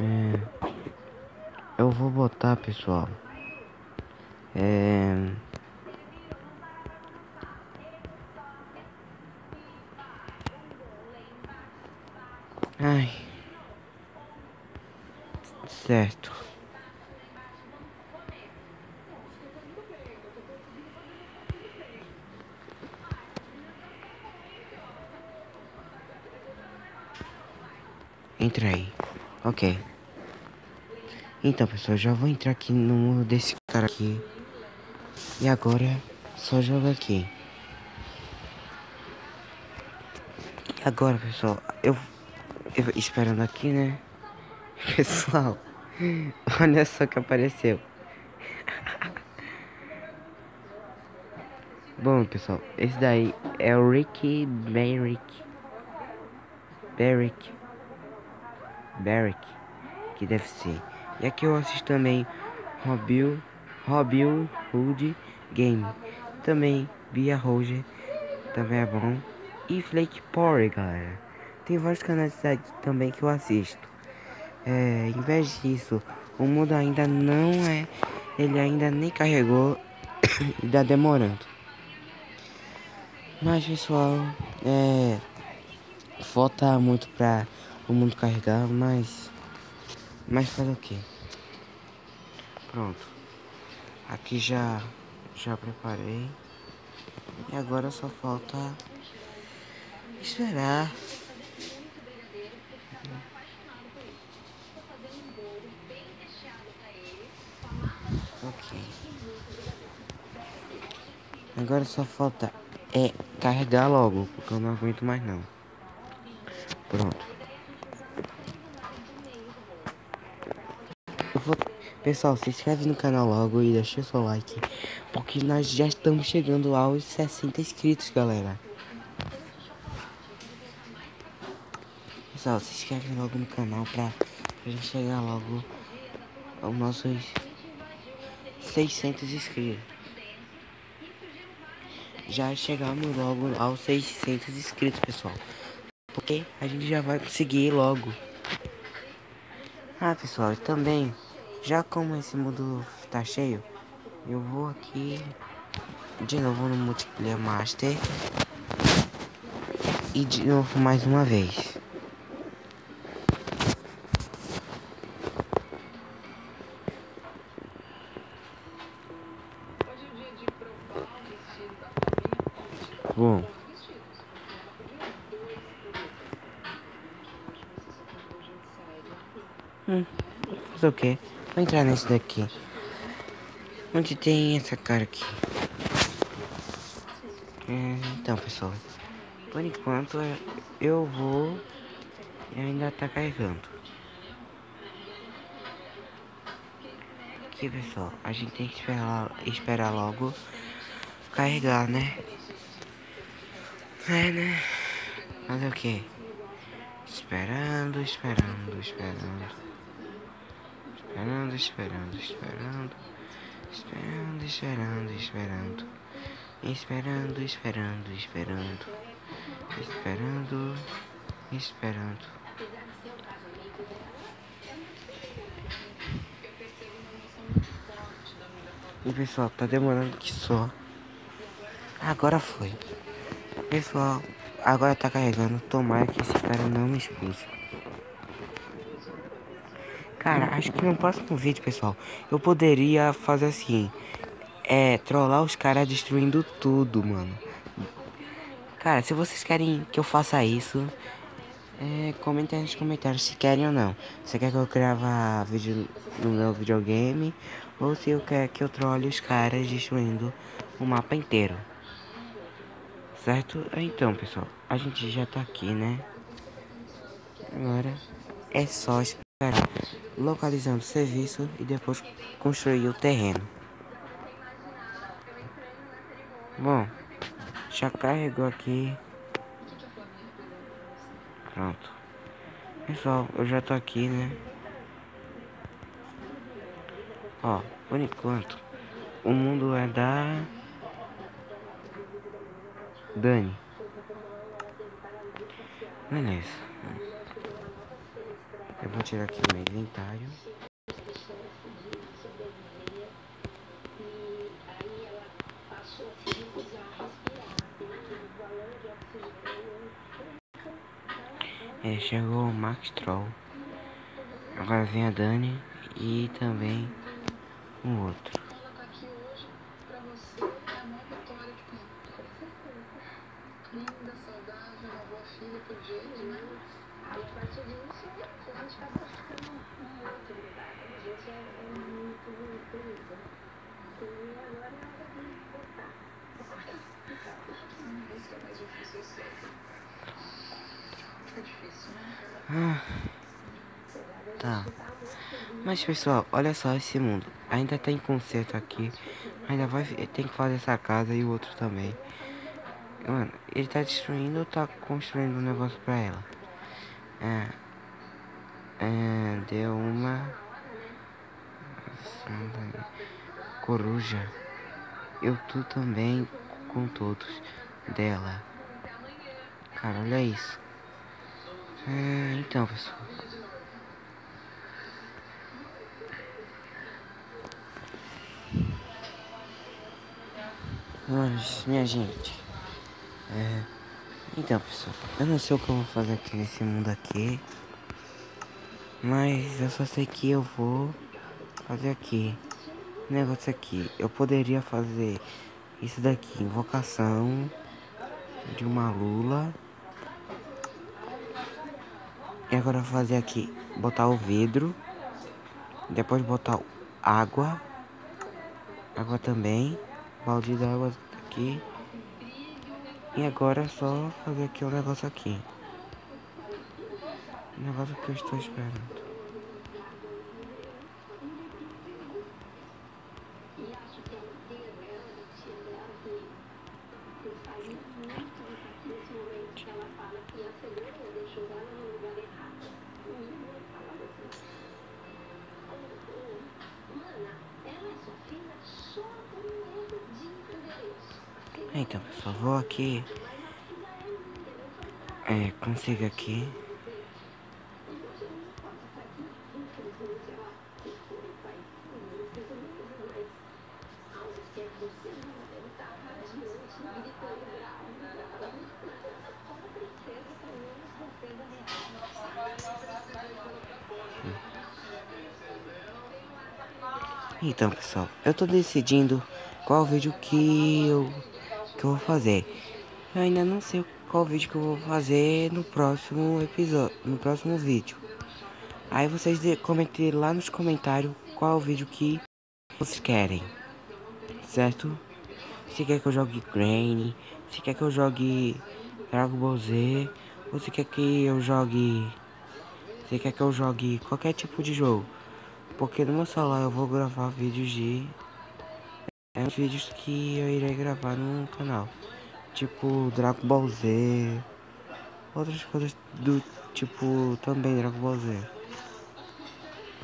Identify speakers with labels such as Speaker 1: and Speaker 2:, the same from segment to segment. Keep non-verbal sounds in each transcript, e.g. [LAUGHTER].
Speaker 1: É, eu vou botar, pessoal. É. Ai. Certo. Entra aí. Ok. Então, pessoal, já vou entrar aqui no mundo desse cara aqui. E agora, só joga aqui. E agora, pessoal, eu, eu esperando aqui, né? [LAUGHS] Pessoal, olha só que apareceu. [LAUGHS] Bom, pessoal, esse daí é o Ricky Barrick. Barrick. Barrick, que deve ser. E aqui eu assisto também Robil, Robil Hood Game. Também Via Roger, também é bom. E Flake Power, galera. Tem vários canais também que eu assisto. É, em vez disso, o mundo ainda não é. Ele ainda nem carregou [COUGHS] e tá demorando. Mas pessoal, é. Falta muito pra o mundo carregar, mas. Mas fazer o que? Pronto. Aqui já. Já preparei. E agora só falta. Esperar. Ok. Agora só falta é carregar logo, porque eu não aguento mais não. Pronto. Vou... Pessoal, se inscreve no canal logo e deixa o seu like. Porque nós já estamos chegando aos 60 inscritos, galera. Pessoal, se inscreve logo no canal pra, pra gente chegar logo aos nossos 600 inscritos. Já chegamos logo aos 600 inscritos, pessoal. Porque a gente já vai conseguir logo. Ah, pessoal, também, já como esse mundo tá cheio, eu vou aqui de novo no multiplayer master e de novo mais uma vez. Bom. Hum, fazer o que? Vou entrar nesse daqui. Onde tem essa cara aqui? É, então, pessoal. Por enquanto, eu vou... E ainda tá carregando. Aqui, pessoal. A gente tem que esperar, esperar logo carregar, né? É, né? Fazer o que? Esperando, esperando, esperando. Esperando, esperando, esperando. Esperando, esperando, esperando. Esperando, esperando, esperando. Esperando, esperando. E pessoal, tá demorando que só. Agora foi. Pessoal, agora tá carregando. Tomara que esse cara não me expulse. Cara, acho que no próximo vídeo, pessoal, eu poderia fazer assim. É, trollar os caras destruindo tudo, mano. Cara, se vocês querem que eu faça isso, é, comentem nos comentários se querem ou não. Se quer que eu grava vídeo no meu videogame, ou se eu quer que eu trole os caras destruindo o mapa inteiro. Certo? Então, pessoal, a gente já tá aqui, né? Agora é só localizando o serviço e depois construir o terreno. Bom, já carregou aqui. Pronto. Pessoal, eu já tô aqui, né? Ó, por enquanto, o mundo é da Dani. Beleza. Eu vou tirar aqui o meu inventário. É, chegou o Max Troll. Agora vem a Dani e também um outro.
Speaker 2: linda, saudável, uma boa filha por diante, né? Aí a partir disso, a gente vai buscando um outro lugar. A gente é muito, muito feliz. E agora é hora de voltar. Isso é mais difícil, eu sei. É difícil, né?
Speaker 1: Ah, tá. Mas pessoal, olha só esse mundo. Ainda tem conserto aqui. Ainda vai tem que fazer essa casa e o outro também. Mano, ele tá destruindo ou tá construindo um negócio pra ela? É. É. Deu uma. Coruja. Eu tô também com todos dela. Cara, olha isso. É, então, pessoal. Mas, minha gente. É, então, pessoal. Eu não sei o que eu vou fazer aqui nesse mundo aqui. Mas eu só sei que eu vou fazer aqui. Negócio aqui. Eu poderia fazer isso daqui. Invocação de uma lula. E agora fazer aqui. Botar o vidro. Depois botar água. Água também. Balde d'água aqui. E agora é só fazer aqui o negócio aqui. O negócio que eu estou esperando. Então, pessoal, vou aqui. É, consigo aqui. Então, pessoal, eu tô decidindo qual vídeo que eu que eu vou fazer. Eu ainda não sei qual vídeo que eu vou fazer no próximo episódio, no próximo vídeo. Aí vocês comentem lá nos comentários qual o vídeo que vocês querem, certo? Se quer que eu jogue Grain, se quer que eu jogue Dragon Ball Z, ou se quer que eu jogue, se quer que eu jogue qualquer tipo de jogo. Porque no meu celular eu vou gravar vídeos de é os vídeos que eu irei gravar no canal. Tipo Dragon Ball Z. Outras coisas do tipo também Dragon Ball Z.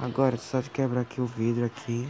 Speaker 1: Agora só de quebrar aqui o vidro aqui.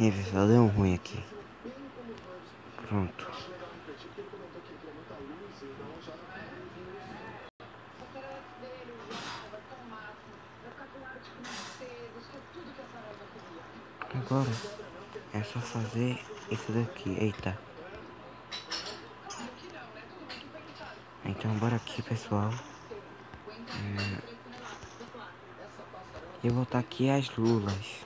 Speaker 1: E pessoal, deu um ruim aqui. Pronto. Agora é só fazer isso daqui. Eita. Então bora aqui pessoal. Hum. Eu vou botar aqui as lulas.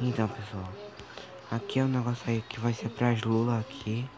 Speaker 1: Então, pessoal, aqui é o um negócio aí que vai ser para as lulas aqui.